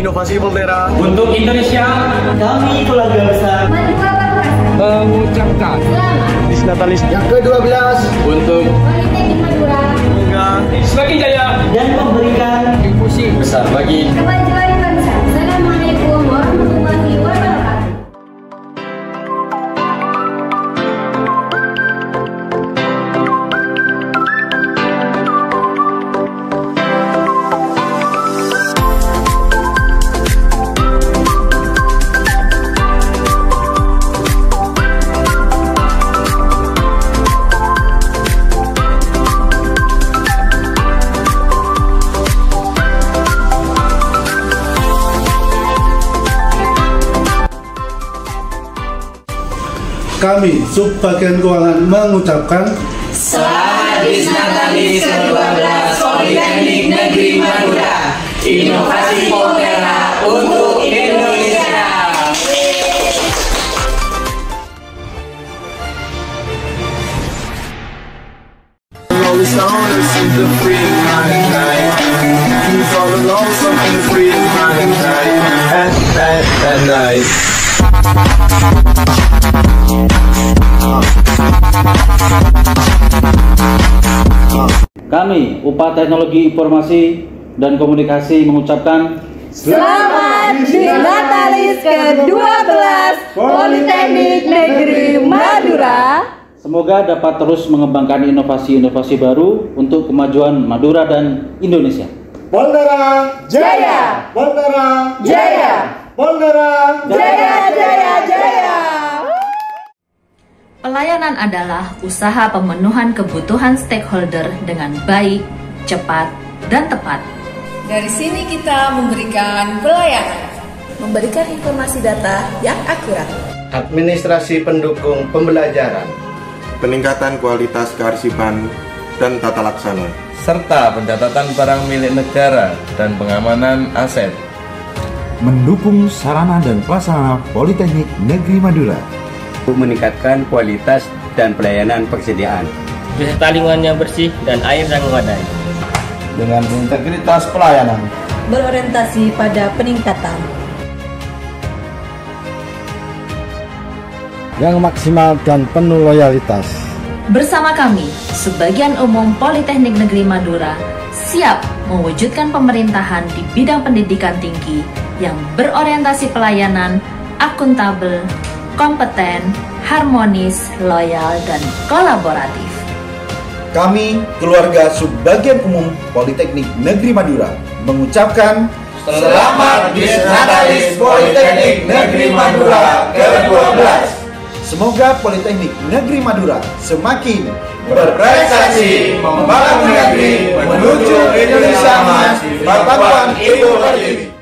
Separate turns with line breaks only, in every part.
inovasi Voltera
Untuk Indonesia,
Kami keluarga besar
mengucapkan
Selamat.
Disnatalis
Yang ke-12
untuk
Politeknik Madura.
semoga
semakin jaya.
dan memberikan
infusi besar bagi
Kemajuan
Kami, Subbagian Keuangan mengucapkan
Selamat Disnatalis ke-12 Politeknik Negeri Madura Inovasi Voltera untuk Indonesia
Rolling Stone is in the free mind night He's all alone, so in the free mind night At, at, at night
Kami, UPA Teknologi Informasi dan Komunikasi mengucapkan
Selamat Disnatalis ke-12 Politeknik Negeri Madura.
semoga dapat terus mengembangkan inovasi-inovasi baru untuk kemajuan Madura dan Indonesia.
Voltera
Jaya,
Voltera
jaya,
Voltera
jaya, jaya, jaya.
Pelayanan adalah usaha pemenuhan kebutuhan stakeholder dengan baik, cepat, dan tepat.
Dari sini kita memberikan pelayanan, memberikan informasi data yang akurat.
Administrasi pendukung pembelajaran
peningkatan kualitas kearsipan dan tata laksana.
serta pencatatan barang milik negara dan pengamanan aset.
mendukung sarana dan prasarana Politeknik Negeri Madura.
Untuk meningkatkan kualitas dan pelayanan persediaan.
Beserta lingkungan yang bersih dan air yang memadai.
dengan integritas pelayanan.
Berorientasi pada peningkatan.
Yang maksimal dan penuh loyalitas.
Bersama kami, sebagian umum Politeknik Negeri Madura siap mewujudkan pemerintahan di bidang pendidikan tinggi yang berorientasi pelayanan, akuntabel, kompeten, harmonis, loyal, dan kolaboratif.
Kami, keluarga Subbagian Umum Politeknik Negeri Madura, mengucapkan
Selamat Disnatalis Politeknik Negeri Madura ke-12
Semoga Politeknik Negeri Madura semakin
Berprestasi membangun negeri menuju Indonesia emas Perpaduan Ibu Pertiwi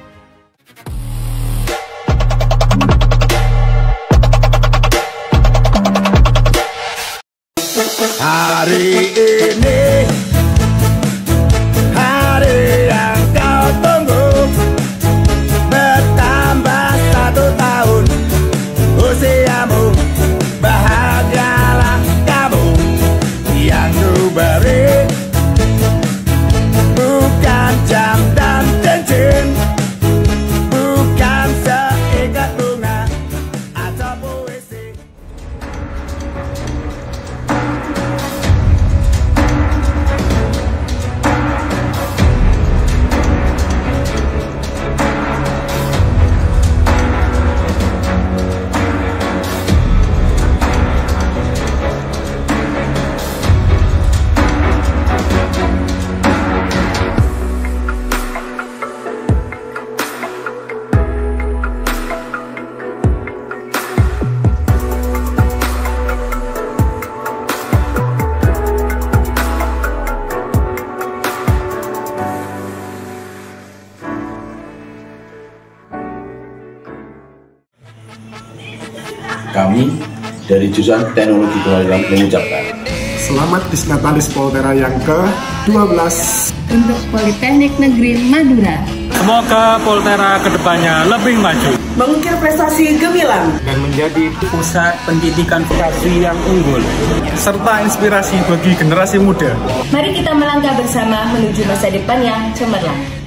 Kami dari jurusan Teknologi Kewalian mengucapkan
Selamat Disnatalis Poltera yang ke-12
Untuk Politeknik Negeri Madura.
Semoga Poltera ke depannya lebih maju
Mengukir prestasi gemilang.
dan menjadi pusat pendidikan vokasi yang unggul serta inspirasi bagi generasi muda.
Mari kita melangkah bersama menuju masa depan yang cemerlang.